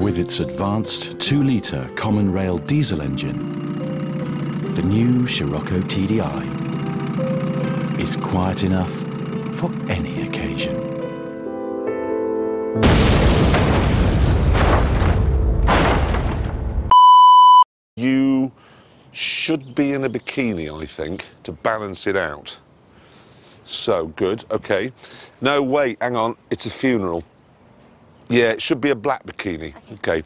With its advanced 2-litre common rail diesel engine, the new Scirocco TDI is quiet enough for any occasion. You should be in a bikini, I think, to balance it out. So, good, okay. No, wait, hang on, it's a funeral. Yeah, it should be a black bikini. Okay.